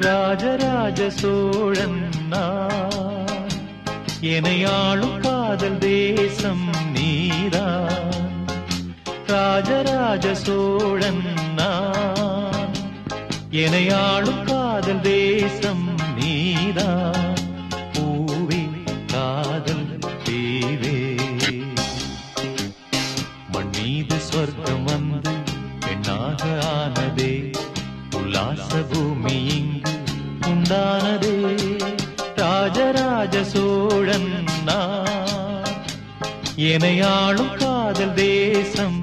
ராஜராஜ சோழன் நான். எனையாளும் காதல் தேசம் நீதான். ராஜராஜ சோழன் நான். எனையாளும் காதல் தேசம் நீதான். சோழன் நான் எனையாளும் காதல் தேசம்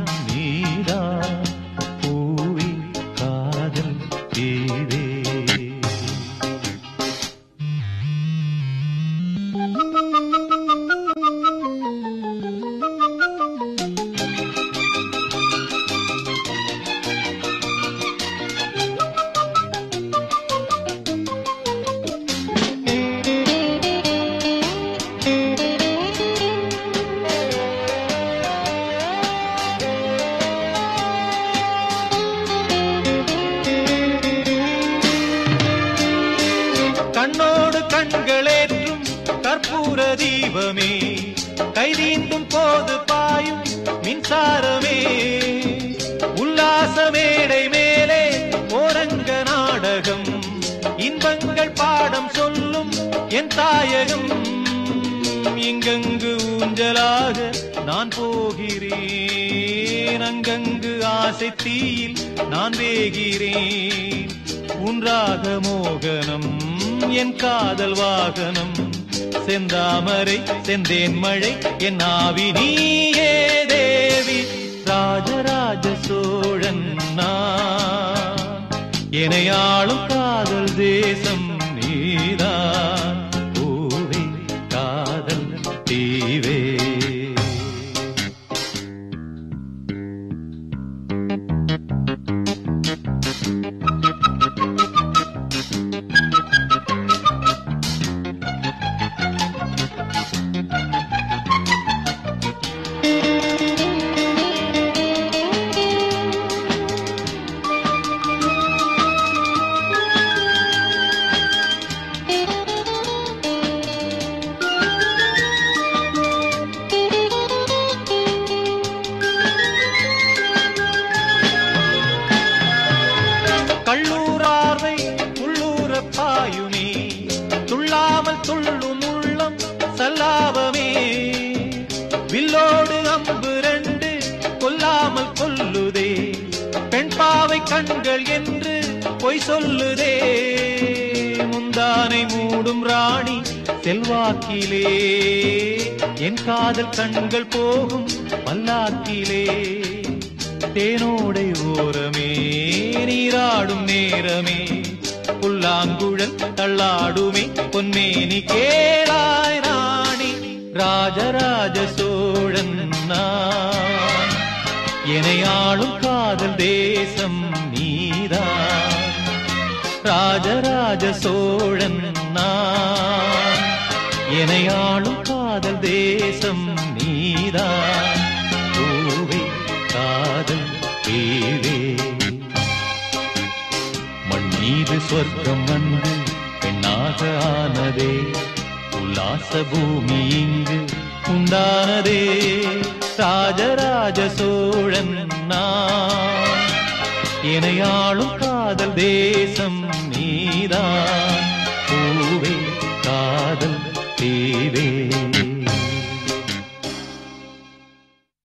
கண்களேற்றும் கற்பூர தீபமே. கைதீண்டும் போது பாயும் மின்சாரமே. உல்லாச மேடை மேலே ஓரங்க நாடகம். இன்பங்கள் பாடம் சொல்லும் என் தாயகம். இங்கங்கு ஊஞ்சலாக நான் போகிறேன். அங்கங்கு ஆசை தீயில் நான் வேகிறேன். உன்றாக மோகனம் என் காதல் வாகனம். செந்தாமரை செந்தேன் மழை என் ஆவி நீயே தேவி. ராஜராஜ சோழன் நான். எனையாளும் காதல் தேசம். கண்கள் என்று பொய் சொல்லுதே. முந்தானை மூடும் ராணி செல்வாக்கிலே. என் காதல் கண்கள் போகும் பல்லாக்கிலே. தேனோடை ஓரமே நீராடும் நேரமே. புல்லாங்குழல் தள்ளாடுமே பொன்மேனி கேளாய் ராணி. ராஜராஜ சோழன் எனையாளும் காதல் தேசம் நீதா ராஜராஜ சோழன் நான். எனையாளும் காதல் தேசம் நீதா பூவே காதல் தேவே. மண்ணீது சொர்க்கம் வந்து பெண்ணாக ஆனதே. உல்லாச பூமி இங்கு உண்டானதே. ராஜசோழன் நான் இணையாளும் காதல் தேசம் நீதான்.